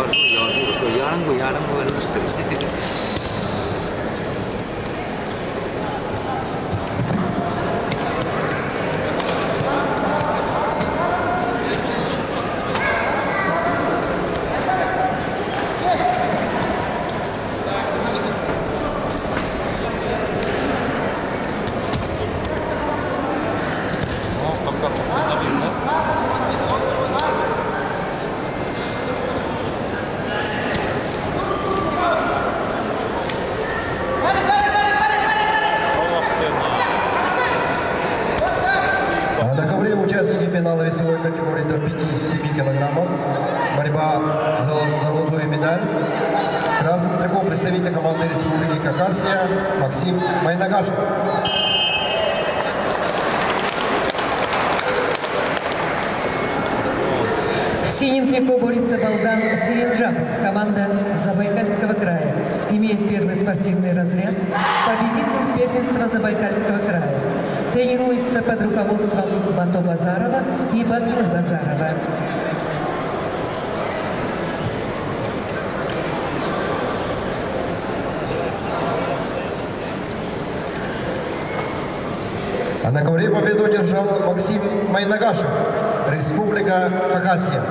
யாருக்கும் யாருக்கும் யாரும் யாரும் வரும்னு Участники финала весовой категории до 57 килограммов. Борьба за золотую медаль. Красным триком представитель команды Республики Хакасия Максим Майнагашев. Синем трико борется Балдан Серенжапов, команда Забайкальского края. Имеет первый спортивный разряд, победитель первенства Забайкальского края. Тренируется под руководством Бато Базарова и Батмы Базарова. А на ковре победу одержал Максим Майнагашев, Республика Хакасия.